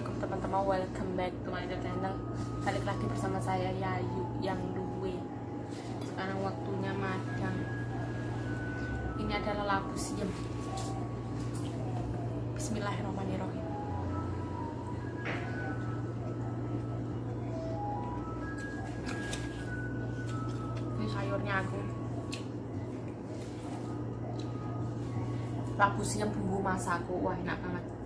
Assalamualaikum teman-teman. Welcome back to my channel. Balik lagi bersama saya Yayu Yang Luwe Sekarang waktunya madang. Ini adalah labu siem. Bismillahirrahmanirrahim. Ini sayurnya aku. Labu siem bumbu masakku Wah enak banget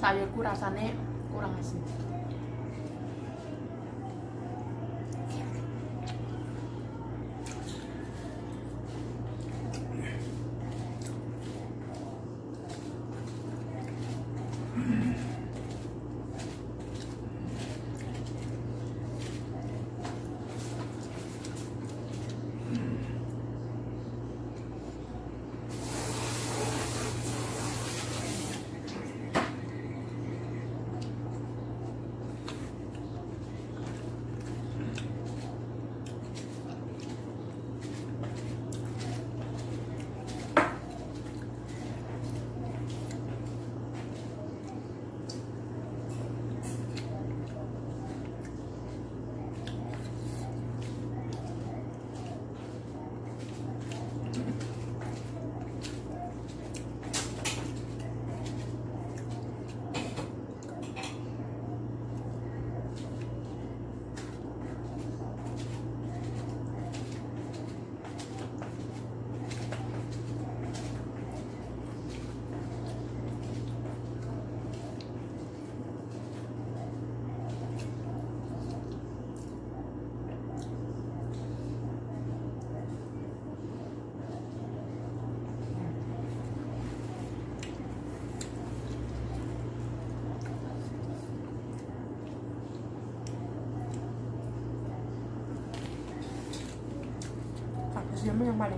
Sayur kurasane kurang asin. 为什么骂琳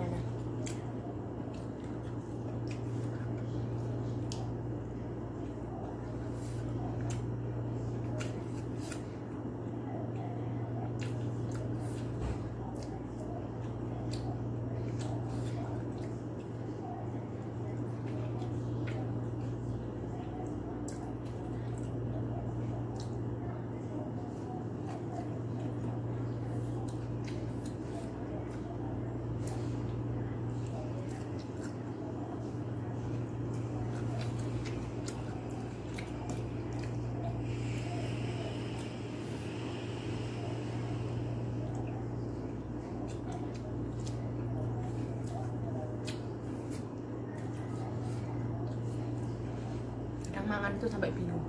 itu sampai bingung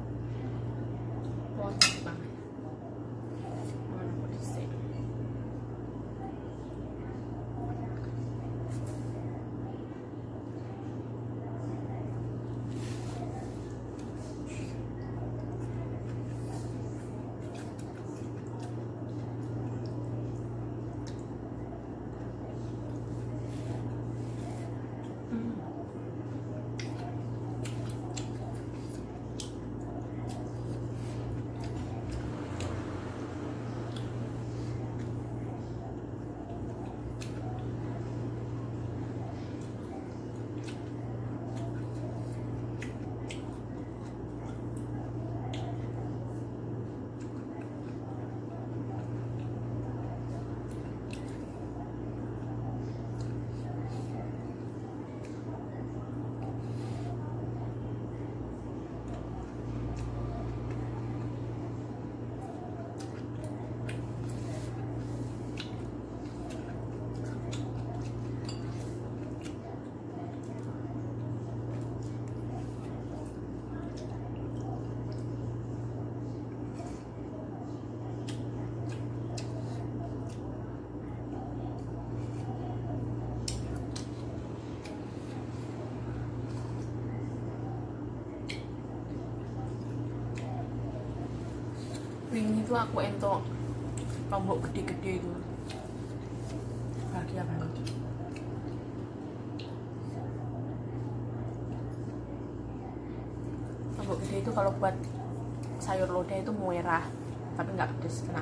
itu aku entok lombok gede-gede itu. Bahagia banget. Lombok gede itu kalau buat sayur lodeh itu merah tapi nggak pedes kena.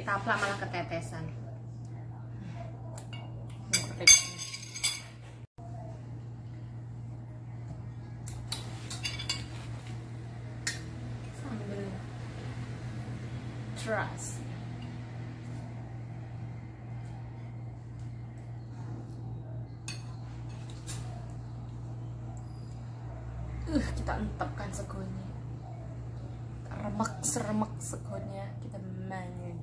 Taplak malah ketetesan trust. Uh kita entepkan segonya. Remek seremek segonya kita main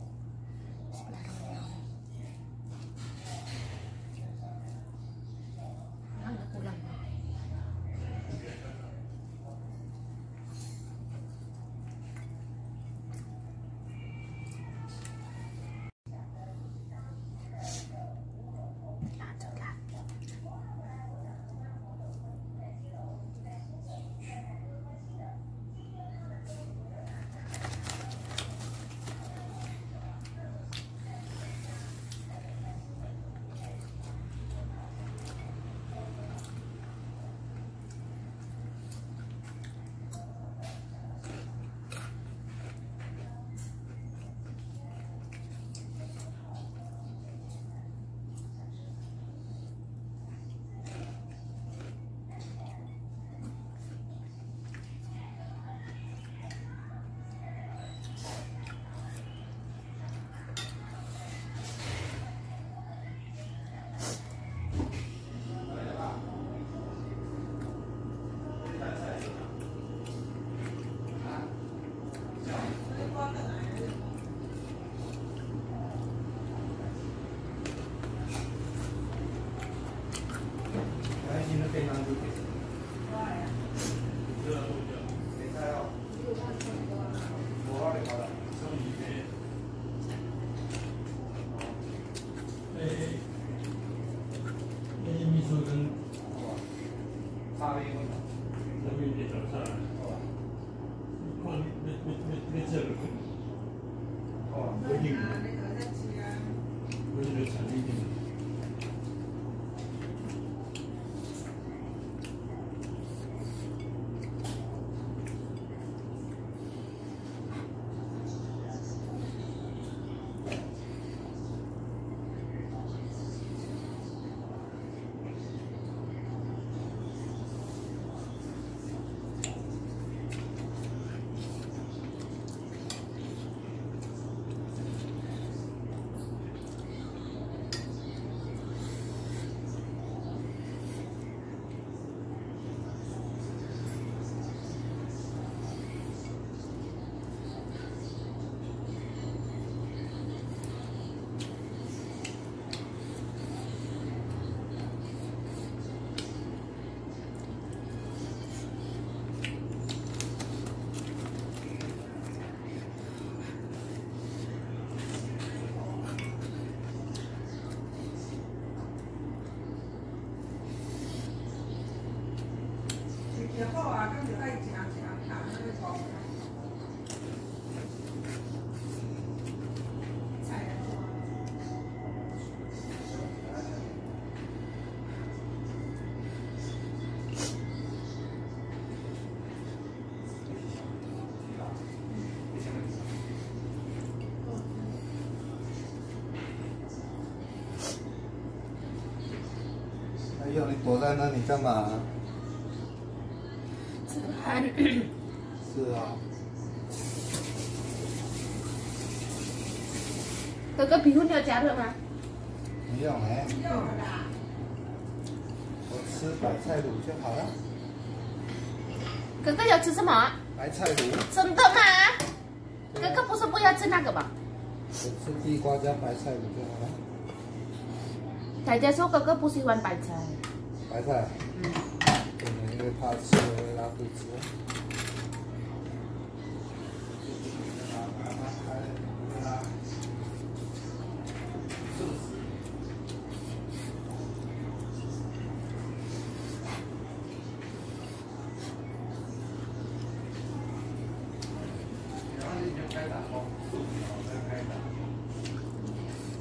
thing. 躲在那里干嘛？吃饭是啊，哥哥皮肤你有加热吗？不用哎，我吃白菜卤就好了。哥哥要吃什么？白菜卤，真的吗？哥哥不是不要吃那个吗？我吃地瓜加白菜卤就好了。大家说哥哥不喜欢白菜。白菜，嗯，可能因为怕吃会拉肚子。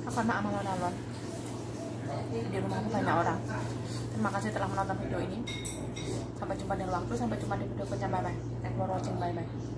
Apa nak mana dalam? Di rumah banyak orang. Terima kasih telah menonton video ini. Sampai jumpa di waktu sampai jumpa di video berikutnya bye bye thank you for watching. Bye bye